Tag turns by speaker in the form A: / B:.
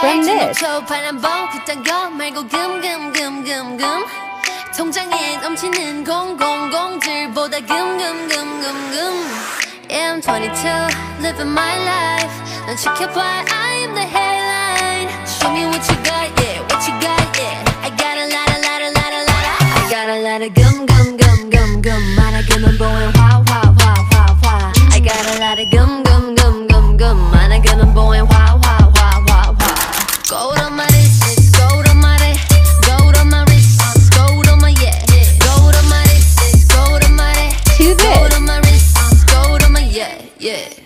A: from this.
B: 파란봉 그딴 거 말고 금금금금금 통장에 넘치는 공공공들보다 금금금금금 Yeah, I'm 22, living my life 넌 지켜봐, I am the headline Show me what you got, yeah, what you got, yeah I got a lot, a lot, a lot, a lot I got a lot of gum, gum, gum, gum, gum 많아금은 보인 화, 화, 화, 화, 화 I got a lot of gum, gum, gum, gum, gum 많아금은 보인 Yeah.